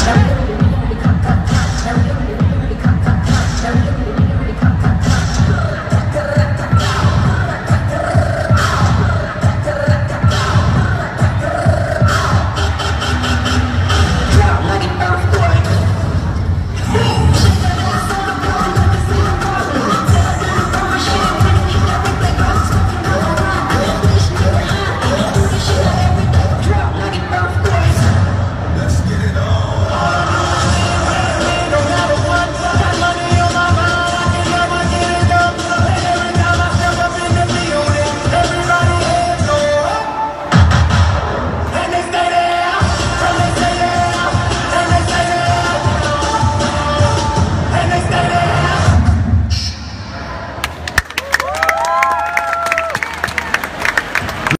Thank you.